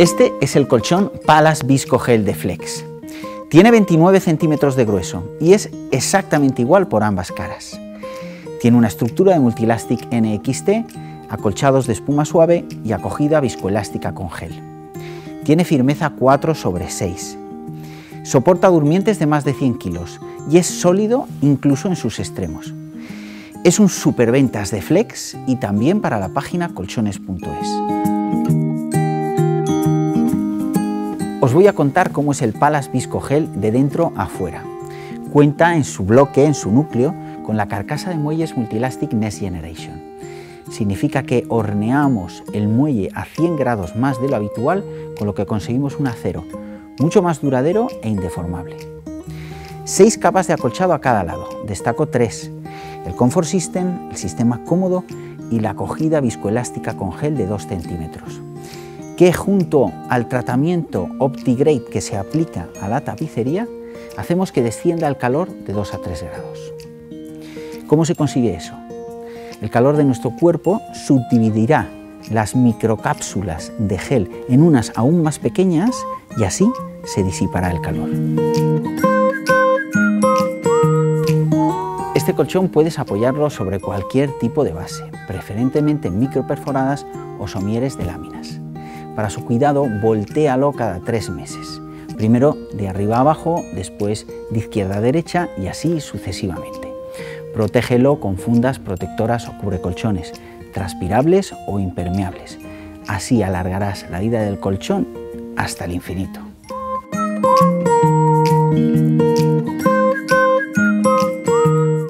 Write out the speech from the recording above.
Este es el colchón Palace Visco Gel de Flex. Tiene 29 centímetros de grueso y es exactamente igual por ambas caras. Tiene una estructura de Multilastic NXT, acolchados de espuma suave y acogida viscoelástica con gel. Tiene firmeza 4 sobre 6. Soporta durmientes de más de 100 kilos y es sólido incluso en sus extremos. Es un superventas de Flex y también para la página colchones.es. Os voy a contar cómo es el Palace Visco Gel de dentro a fuera. Cuenta en su bloque, en su núcleo, con la carcasa de muelles Multilastic Next Generation. Significa que horneamos el muelle a 100 grados más de lo habitual, con lo que conseguimos un acero mucho más duradero e indeformable. Seis capas de acolchado a cada lado, destaco tres, el Comfort System, el sistema cómodo y la acogida viscoelástica con gel de 2 centímetros, que junto al tratamiento OptiGrade que se aplica a la tapicería, hacemos que descienda el calor de 2 a 3 grados. ¿Cómo se consigue eso? El calor de nuestro cuerpo subdividirá las microcápsulas de gel en unas aún más pequeñas y así se disipará el calor. Este colchón puedes apoyarlo sobre cualquier tipo de base, preferentemente microperforadas o somieres de láminas. Para su cuidado, voltéalo cada tres meses. Primero de arriba a abajo, después de izquierda a derecha y así sucesivamente. Protégelo con fundas protectoras o cubrecolchones, transpirables o impermeables. Así alargarás la vida del colchón hasta el infinito.